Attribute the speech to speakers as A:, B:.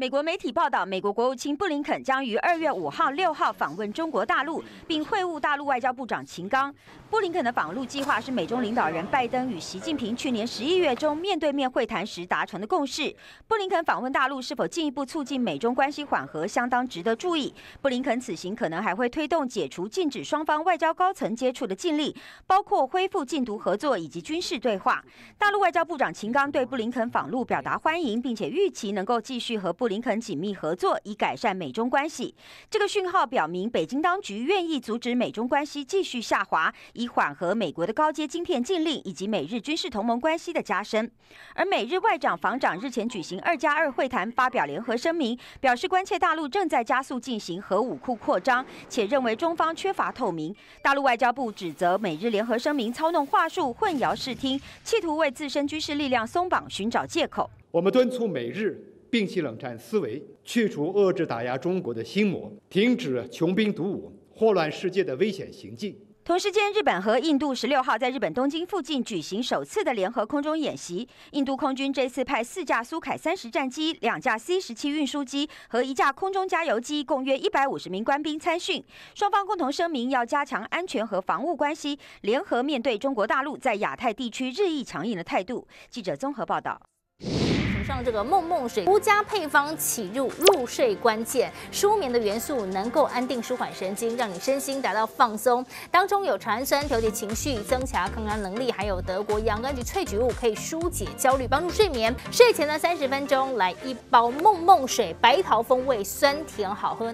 A: 美国媒体报道，美国国务卿布林肯将于二月五号、六号访问中国大陆，并会晤大陆外交部长秦刚。布林肯的访陆计划是美中领导人拜登与习近平去年十一月中面对面会谈时达成的共识。布林肯访问大陆是否进一步促进美中关系缓和，相当值得注意。布林肯此行可能还会推动解除禁止双方外交高层接触的禁令，包括恢复禁毒合作以及军事对话。大陆外交部长秦刚对布林肯访陆表达欢迎，并且预期能够继续和布。林肯紧密合作，以改善美中关系。这个讯号表明，北京当局愿意阻止美中关系继续下滑，以缓和美国的高阶晶片禁令以及美日军事同盟关系的加深。而美日外长、防长日前举行二加二会谈，发表联合声明，表示关切大陆正在加速进行核武库扩张，且认为中方缺乏透明。大陆外交部指责美日联合声明操弄话术、混淆视听，企图为自身军事力量松绑寻找借口。
B: 我们敦促美日。摒弃冷战思维，去除遏制打压中国的心魔，停止穷兵黩武、祸乱世界的危险行径。
A: 同时间，日本和印度十六号在日本东京附近举行首次的联合空中演习。印度空军这次派四架苏凯三十战机、两架 C 十七运输机和一架空中加油机，共约一百五十名官兵参训。双方共同声明要加强安全和防务关系，联合面对中国大陆在亚太地区日益强硬的态度。记者综合报道。
C: 让这个梦梦水独家配方起入入睡关键，舒眠的元素能够安定舒缓神经，让你身心达到放松。当中有茶氨酸调节情绪、增强抗压能力，还有德国洋甘菊萃取物可以疏解焦虑，帮助睡眠。睡前的三十分钟来一包梦梦水，白桃风味，酸甜好喝。